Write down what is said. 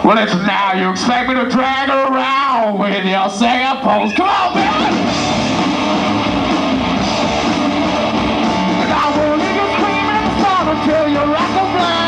Well, it's now. You expect me to drag her around with your singer pose. Come on, bitch! Till you rock a fly